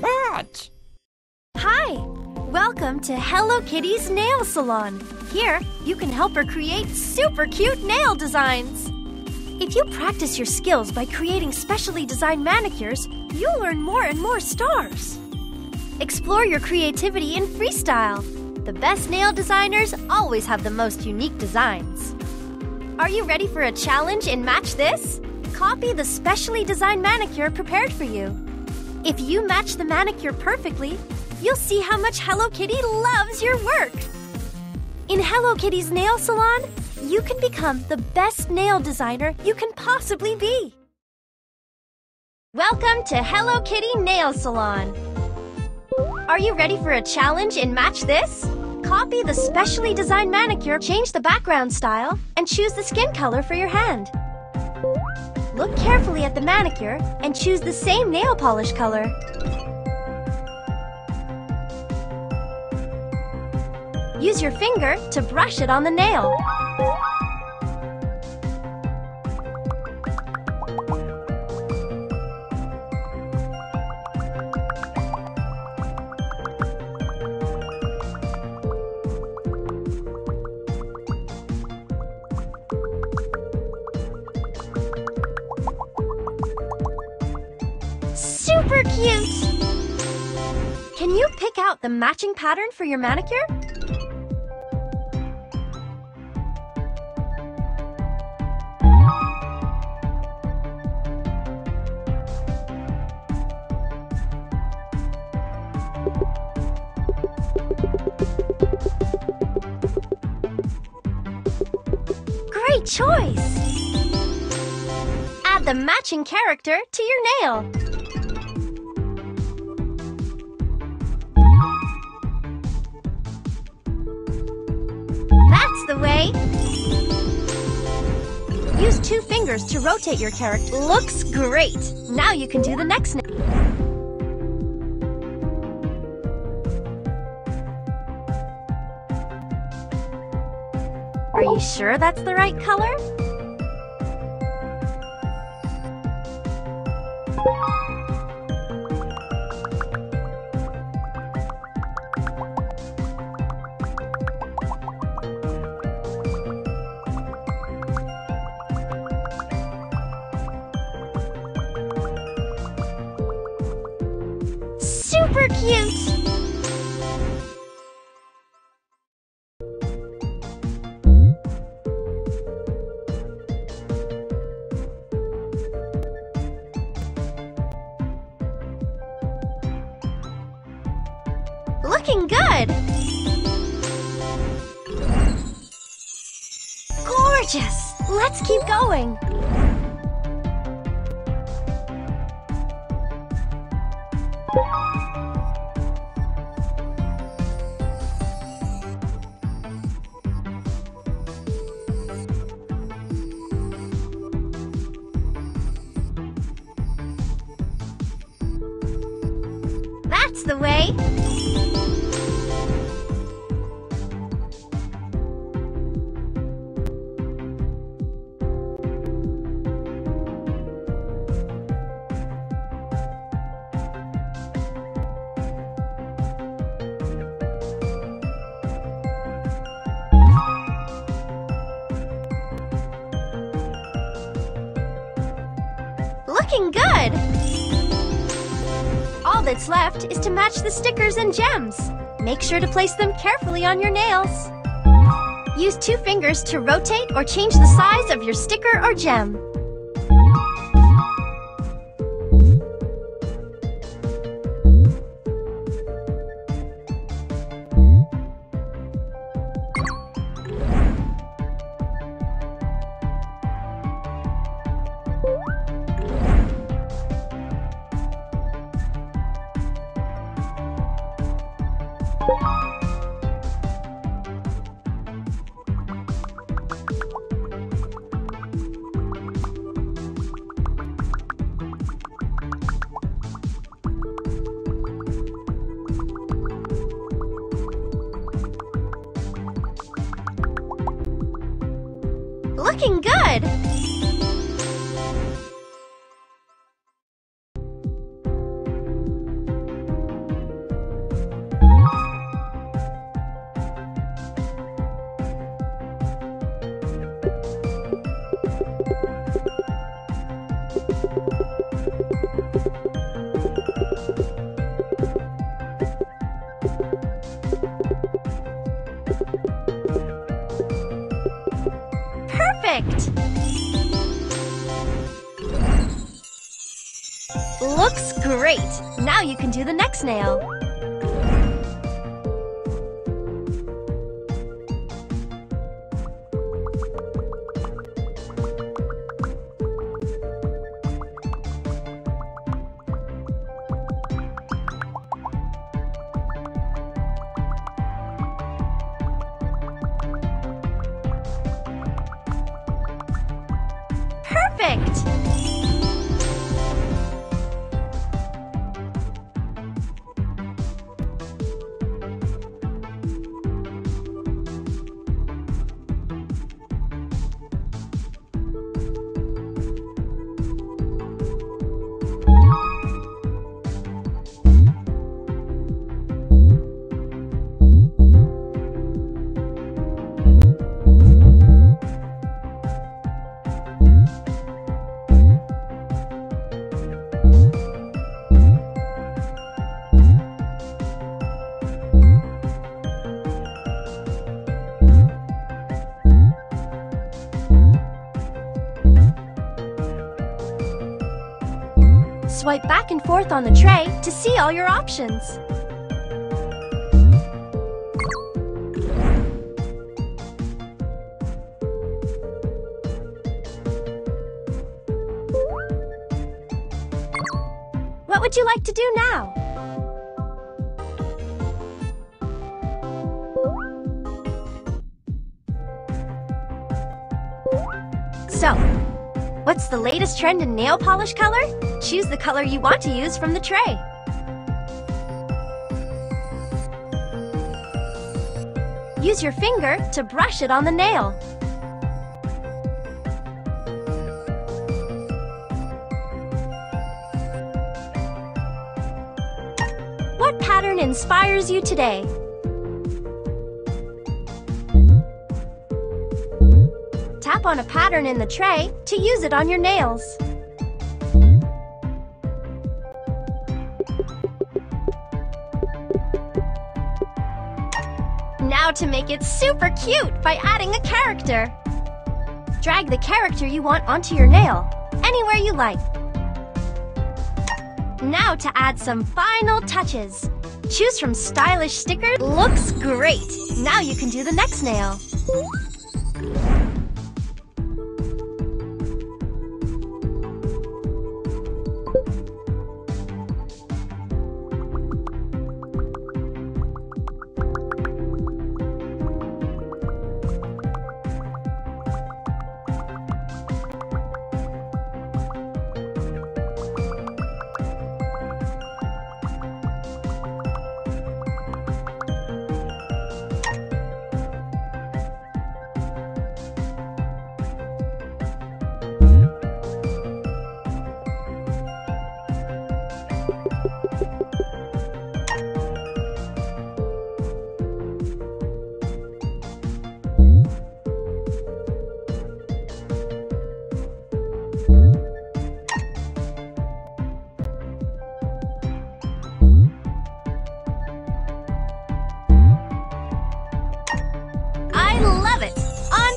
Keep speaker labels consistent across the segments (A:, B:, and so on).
A: But
B: Hi! Welcome to Hello Kitty's Nail Salon. Here, you can help her create super cute nail designs. If you practice your skills by creating specially designed manicures, you'll earn more and more stars. Explore your creativity in freestyle. The best nail designers always have the most unique designs. Are you ready for a challenge in Match This? Copy the specially designed manicure prepared for you. If you match the manicure perfectly, you'll see how much Hello Kitty loves your work. In Hello Kitty's nail salon, you can become the best nail designer you can possibly be. Welcome to Hello Kitty Nail Salon. Are you ready for a challenge in Match This? Copy the specially designed manicure, change the background style, and choose the skin color for your hand. Look carefully at the manicure and choose the same nail polish color. Use your finger to brush it on the nail. Cute! Can you pick out the matching pattern for your manicure? Great choice! Add the matching character to your nail. Way! Use two fingers to rotate your character. Looks great! Now you can do the next. Are you sure that's the right color? Cute! Looking good! Gorgeous! Let's keep going! The way! Looking good! That's left is to match the stickers and gems. Make sure to place them carefully on your nails. Use two fingers to rotate or change the size of your sticker or gem. Looks great! Now you can do the next nail. Perfect! Swipe back and forth on the tray to see all your options. What would you like to do now? So, what's the latest trend in nail polish color? Choose the color you want to use from the tray. Use your finger to brush it on the nail. What pattern inspires you today? On a pattern in the tray to use it on your nails. Now to make it super cute by adding a character. Drag the character you want onto your nail, anywhere you like. Now to add some final touches. Choose from stylish stickers. Looks great! Now you can do the next nail.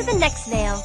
B: To the next nail.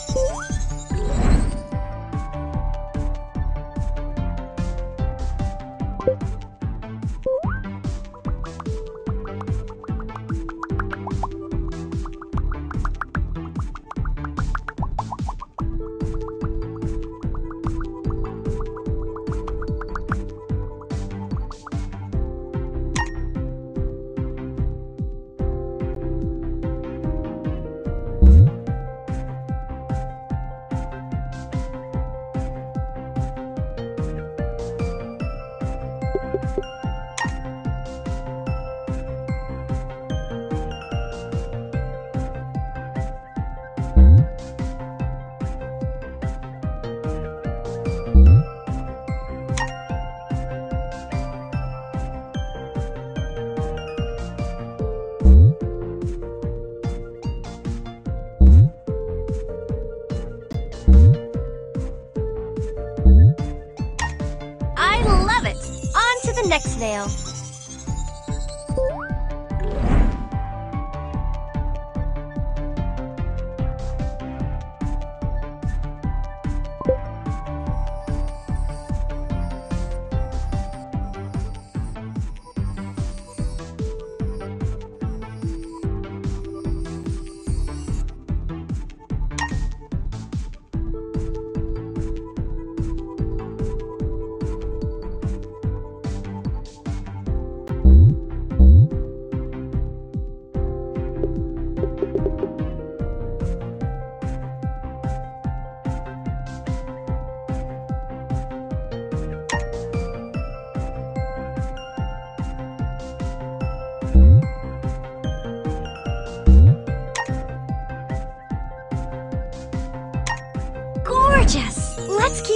B: Next nail.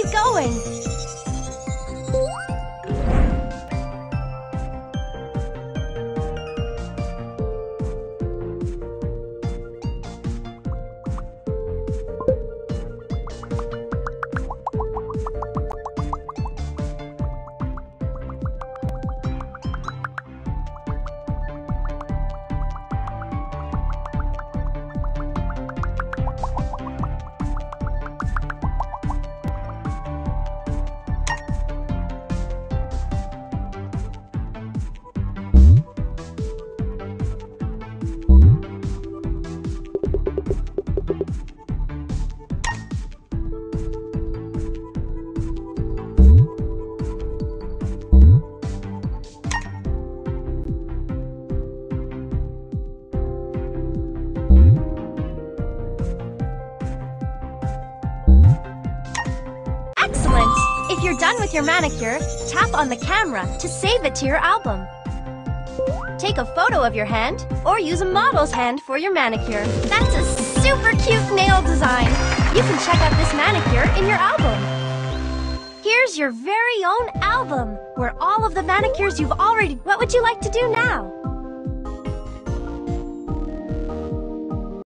B: Keep going. Done with your manicure, tap on the camera to save it to your album. Take a photo of your hand or use a model's hand for your manicure. That's a super cute nail design. You can check out this manicure in your album. Here's your very own album, where all of the manicures you've already... What would you like to do now?